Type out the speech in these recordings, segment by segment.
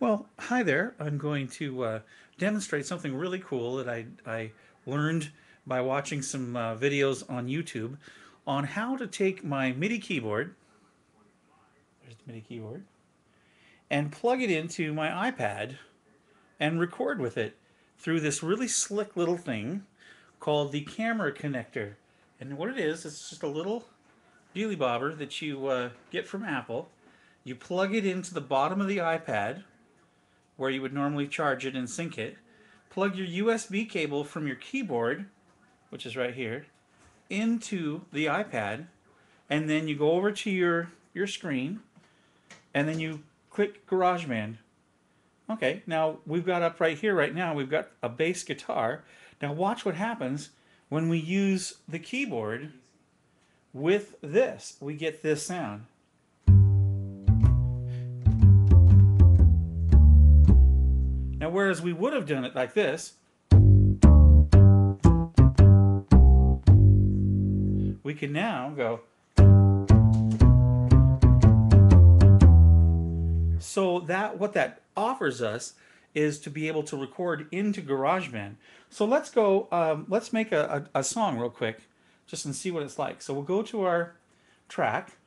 Well, hi there. I'm going to uh, demonstrate something really cool that I, I learned by watching some uh, videos on YouTube on how to take my MIDI keyboard, there's the MIDI keyboard, and plug it into my iPad and record with it through this really slick little thing called the camera connector. And what it is, it's just a little dealy bobber that you uh, get from Apple. You plug it into the bottom of the iPad where you would normally charge it and sync it. Plug your USB cable from your keyboard, which is right here, into the iPad, and then you go over to your, your screen, and then you click GarageBand. Okay, now we've got up right here right now, we've got a bass guitar. Now watch what happens when we use the keyboard with this. We get this sound. Now, whereas we would have done it like this, we can now go. So that what that offers us is to be able to record into GarageBand. So let's go, um, let's make a, a, a song real quick, just and see what it's like. So we'll go to our track,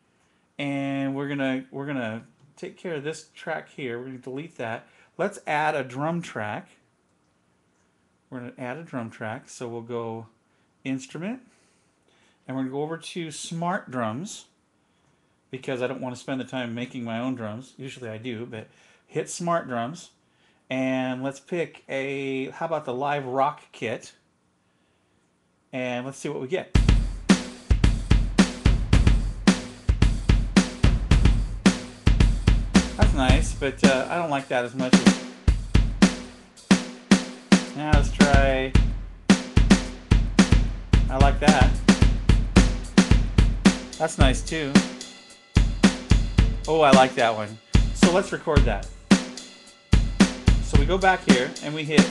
and we're gonna we're gonna take care of this track here. We're gonna delete that. Let's add a drum track. We're going to add a drum track. So we'll go instrument and we're going to go over to smart drums because I don't want to spend the time making my own drums. Usually I do, but hit smart drums and let's pick a, how about the live rock kit? And let's see what we get. Nice, but uh, I don't like that as much as... Now let's try... I like that. That's nice too. Oh, I like that one. So let's record that. So we go back here and we hit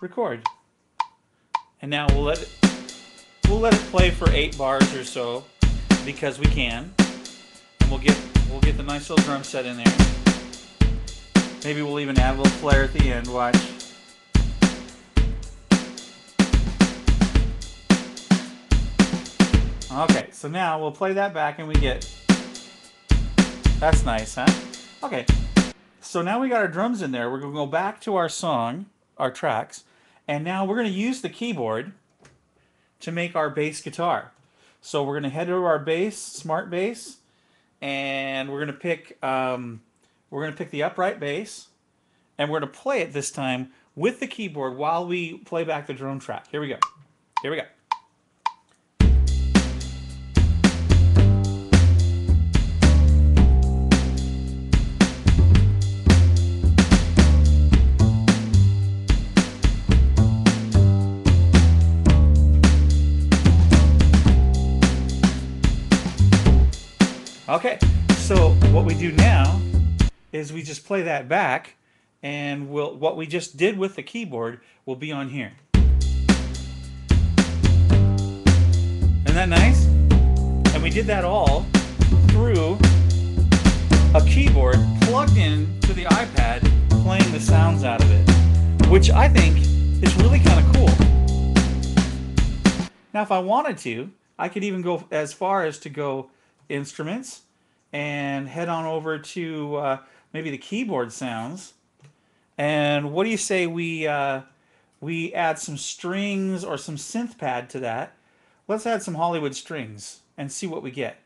record. And now we'll let it we'll let it play for eight bars or so because we can we'll get we'll get the nice little drum set in there. Maybe we'll even add a little flare at the end. Watch. Okay, so now we'll play that back and we get. That's nice, huh? Okay, so now we got our drums in there. We're gonna go back to our song, our tracks, and now we're gonna use the keyboard to make our bass guitar. So we're gonna head to our bass, smart bass, and we're gonna pick um, we're gonna pick the upright bass, and we're gonna play it this time with the keyboard while we play back the drum track. Here we go. Here we go. Okay, so what we do now is we just play that back and we'll, what we just did with the keyboard will be on here. Isn't that nice? And we did that all through a keyboard plugged in to the iPad playing the sounds out of it, which I think is really kind of cool. Now if I wanted to, I could even go as far as to go instruments and head on over to uh, maybe the keyboard sounds. And what do you say we uh, we add some strings or some synth pad to that? Let's add some Hollywood strings and see what we get.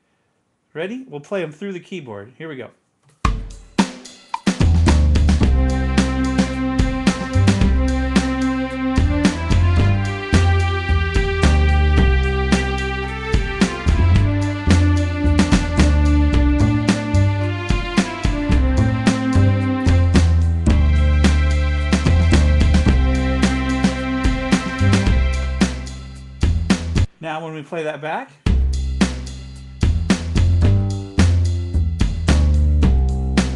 Ready? We'll play them through the keyboard. Here we go. when we play that back?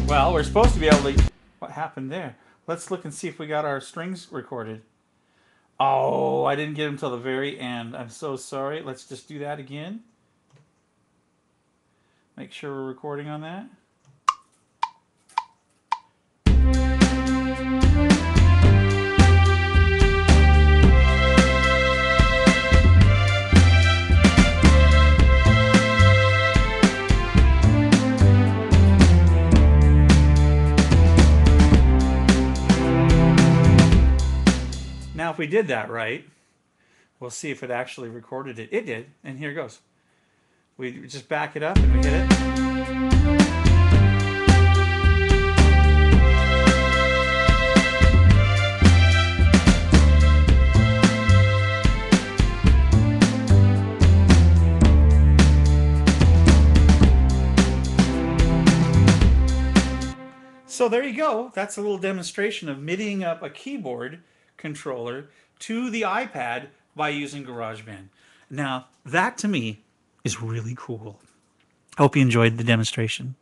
Well, we're supposed to be able to... What happened there? Let's look and see if we got our strings recorded. Oh, I didn't get them till the very end. I'm so sorry. Let's just do that again. Make sure we're recording on that. If we did that right, we'll see if it actually recorded it. It did, and here it goes. We just back it up and we hit it. So there you go. That's a little demonstration of MIDIing up a keyboard controller to the iPad by using GarageBand. Now, that to me is really cool. I hope you enjoyed the demonstration.